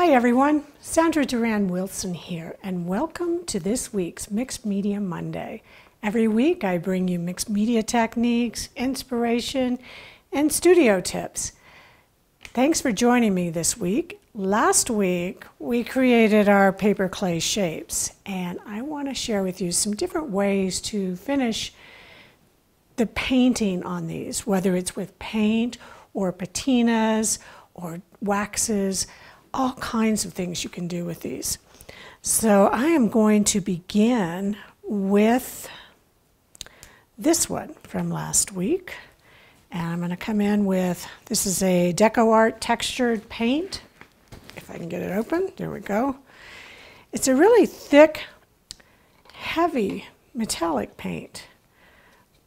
Hi everyone, Sandra Duran Wilson here, and welcome to this week's Mixed Media Monday. Every week I bring you mixed media techniques, inspiration, and studio tips. Thanks for joining me this week. Last week we created our paper clay shapes, and I want to share with you some different ways to finish the painting on these, whether it's with paint or patinas or waxes all kinds of things you can do with these. So I am going to begin with this one from last week. And I'm going to come in with, this is a DecoArt textured paint. If I can get it open, there we go. It's a really thick, heavy metallic paint,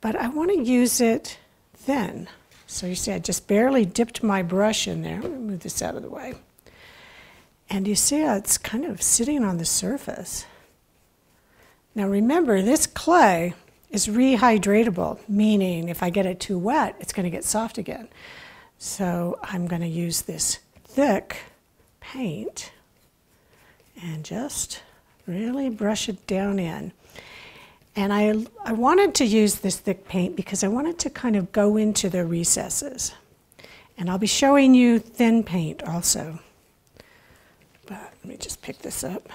but I want to use it thin. So you see I just barely dipped my brush in there. Let me move this out of the way. And you see how it's kind of sitting on the surface. Now remember, this clay is rehydratable, meaning if I get it too wet, it's going to get soft again. So I'm going to use this thick paint and just really brush it down in. And I, I wanted to use this thick paint because I wanted to kind of go into the recesses. And I'll be showing you thin paint also. Let me just pick this up.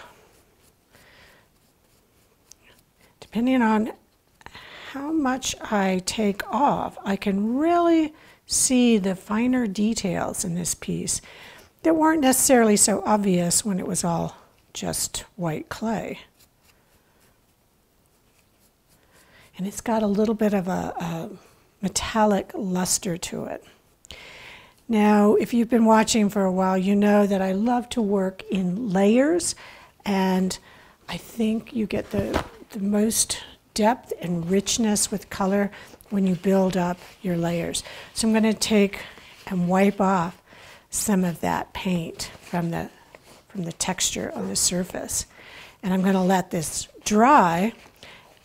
Depending on how much I take off, I can really see the finer details in this piece that weren't necessarily so obvious when it was all just white clay. And it's got a little bit of a, a metallic luster to it. Now, if you've been watching for a while, you know that I love to work in layers, and I think you get the, the most depth and richness with color when you build up your layers. So I'm going to take and wipe off some of that paint from the, from the texture on the surface. And I'm going to let this dry,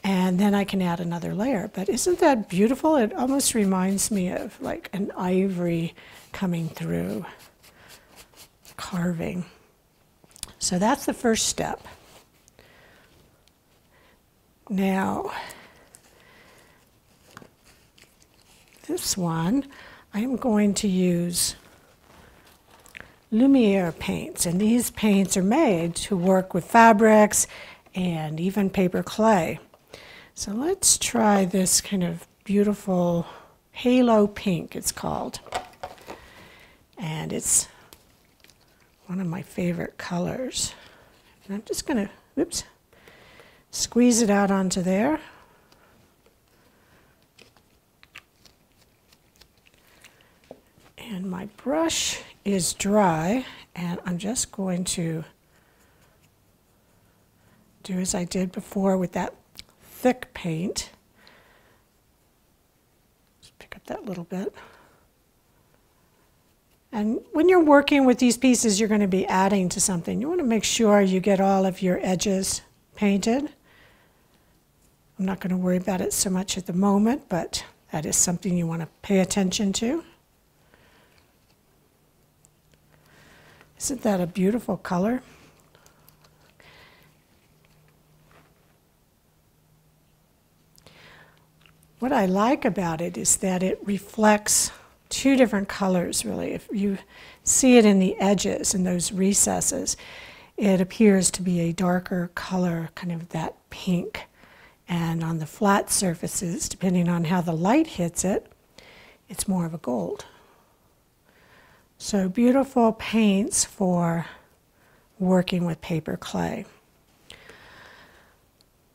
and then I can add another layer. But isn't that beautiful? It almost reminds me of like an ivory coming through, carving. So that's the first step. Now, this one, I'm going to use Lumiere paints, and these paints are made to work with fabrics and even paper clay. So let's try this kind of beautiful halo pink, it's called and it's one of my favorite colors. And I'm just going to, oops, squeeze it out onto there. And my brush is dry, and I'm just going to do as I did before with that thick paint. Just pick up that little bit. And when you're working with these pieces, you're going to be adding to something. You want to make sure you get all of your edges painted. I'm not going to worry about it so much at the moment, but that is something you want to pay attention to. Isn't that a beautiful color? What I like about it is that it reflects two different colors, really. If you see it in the edges, in those recesses, it appears to be a darker color, kind of that pink. And on the flat surfaces, depending on how the light hits it, it's more of a gold. So beautiful paints for working with paper clay.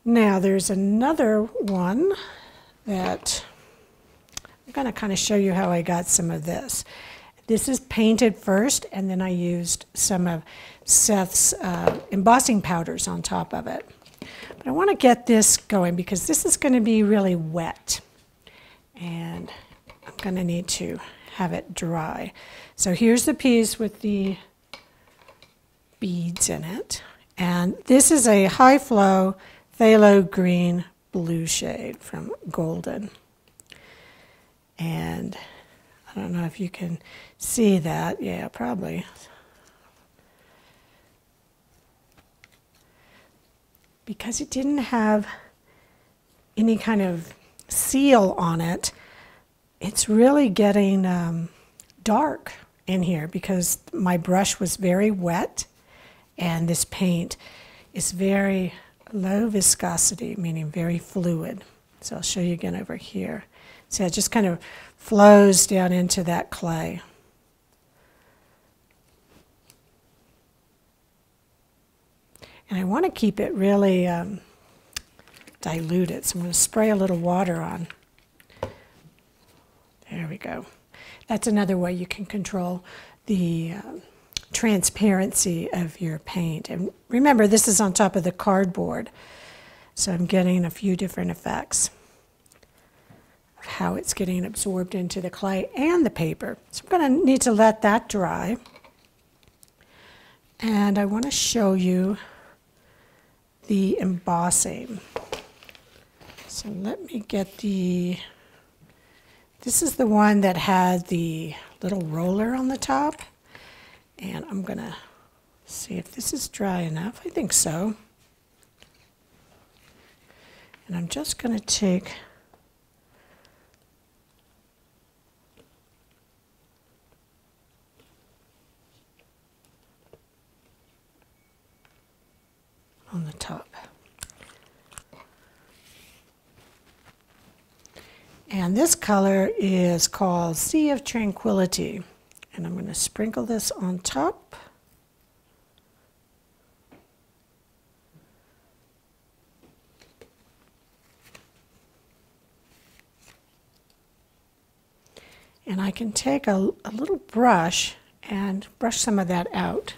Now there's another one that I'm going to kind of show you how I got some of this. This is painted first, and then I used some of Seth's uh, embossing powders on top of it. But I want to get this going because this is going to be really wet. And I'm going to need to have it dry. So here's the piece with the beads in it. And this is a high flow phthalo green blue shade from Golden. And I don't know if you can see that. Yeah, probably. Because it didn't have any kind of seal on it, it's really getting um, dark in here because my brush was very wet and this paint is very low viscosity, meaning very fluid. So I'll show you again over here. See, it just kind of flows down into that clay. And I want to keep it really um, diluted, so I'm going to spray a little water on. There we go. That's another way you can control the uh, transparency of your paint. And remember, this is on top of the cardboard, so I'm getting a few different effects of how it's getting absorbed into the clay and the paper. So I'm going to need to let that dry. And I want to show you the embossing. So let me get the, this is the one that had the little roller on the top. And I'm going to see if this is dry enough. I think so. And I'm just going to take on the top. And this color is called Sea of Tranquility. And I'm going to sprinkle this on top. And I can take a, a little brush and brush some of that out.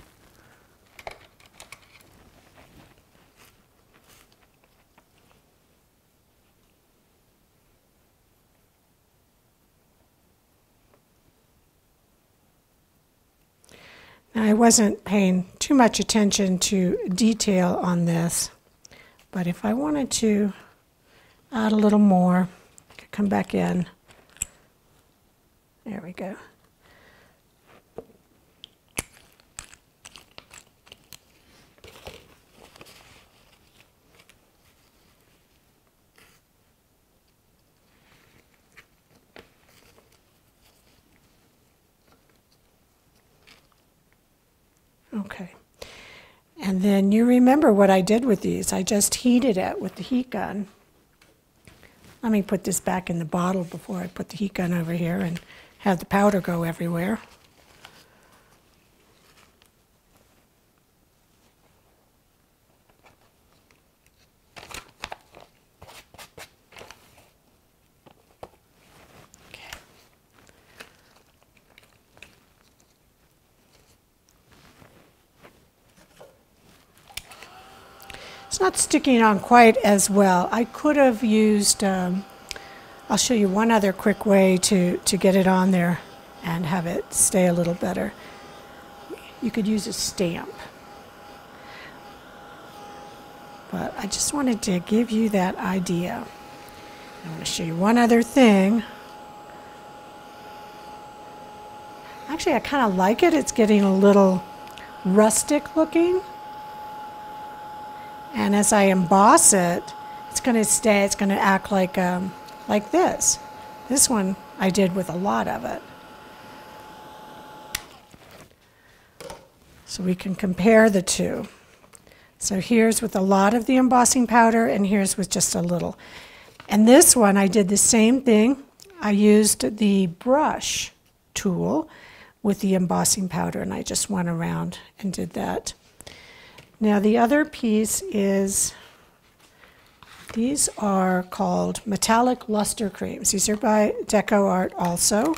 I wasn't paying too much attention to detail on this, but if I wanted to add a little more, I could come back in. There we go. Okay. And then you remember what I did with these. I just heated it with the heat gun. Let me put this back in the bottle before I put the heat gun over here and have the powder go everywhere. Not sticking on quite as well. I could have used, um, I'll show you one other quick way to, to get it on there and have it stay a little better. You could use a stamp. But I just wanted to give you that idea. I want to show you one other thing. Actually, I kind of like it. It's getting a little rustic looking. And as I emboss it, it's going to stay, it's going to act like, um, like this. This one I did with a lot of it. So we can compare the two. So here's with a lot of the embossing powder, and here's with just a little. And this one, I did the same thing. I used the brush tool with the embossing powder, and I just went around and did that. Now the other piece is, these are called metallic luster creams. These are by Deco Art also.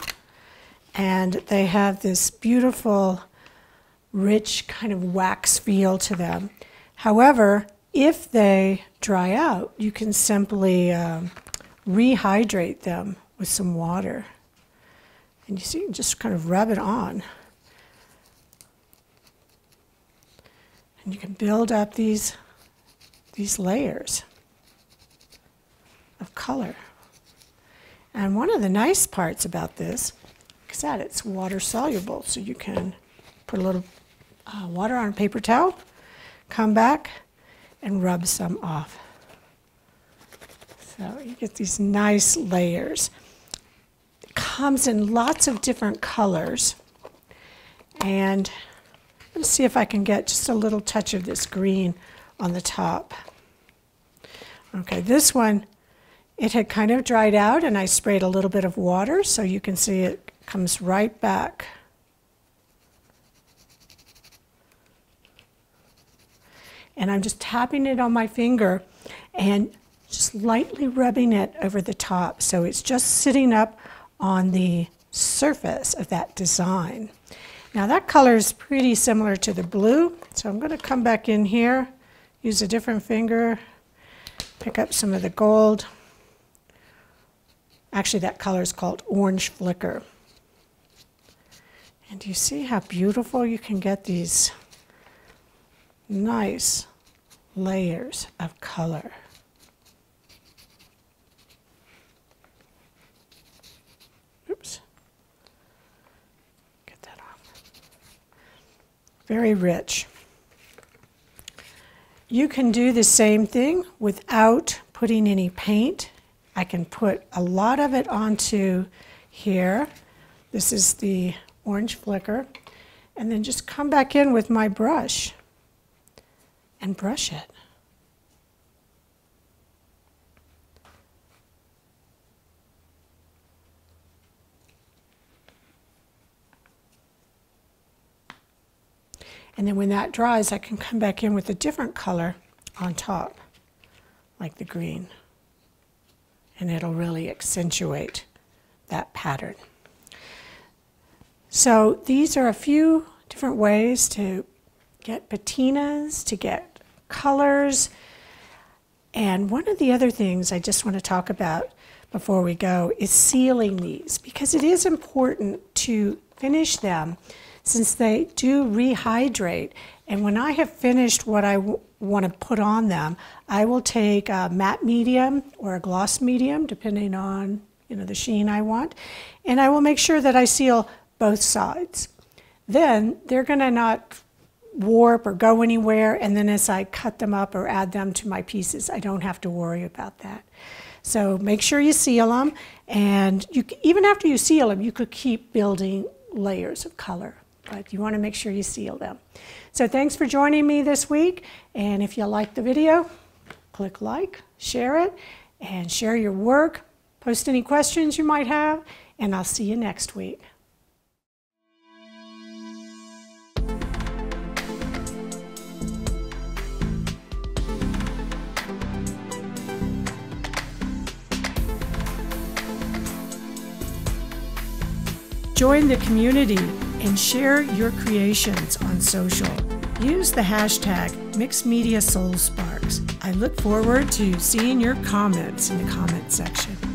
And they have this beautiful, rich kind of wax feel to them. However, if they dry out, you can simply um, rehydrate them with some water. And you see, just kind of rub it on. And you can build up these, these layers of color. And one of the nice parts about this is that it's water soluble, so you can put a little uh, water on a paper towel, come back, and rub some off. So you get these nice layers. It comes in lots of different colors. And let's see if I can get just a little touch of this green on the top. Okay, this one, it had kind of dried out and I sprayed a little bit of water so you can see it comes right back. And I'm just tapping it on my finger and just lightly rubbing it over the top so it's just sitting up on the surface of that design. Now that color is pretty similar to the blue, so I'm going to come back in here, use a different finger, pick up some of the gold. Actually, that color is called Orange Flicker. And you see how beautiful you can get these nice layers of color. Oops. Get that off. Very rich. You can do the same thing without putting any paint. I can put a lot of it onto here. This is the orange flicker. And then just come back in with my brush and brush it. And then when that dries, I can come back in with a different color on top, like the green. And it'll really accentuate that pattern. So these are a few different ways to get patinas, to get colors. And one of the other things I just want to talk about before we go is sealing these because it is important to finish them since they do rehydrate. And when I have finished what I want to put on them, I will take a matte medium or a gloss medium, depending on you know the sheen I want, and I will make sure that I seal both sides. Then they're going to not warp or go anywhere, and then as I cut them up or add them to my pieces, I don't have to worry about that. So make sure you seal them, and you, even after you seal them, you could keep building layers of color, but you want to make sure you seal them. So thanks for joining me this week, and if you like the video, click like, share it, and share your work. Post any questions you might have, and I'll see you next week. Join the community and share your creations on social. Use the hashtag MixedMediaSoulSparks. I look forward to seeing your comments in the comment section.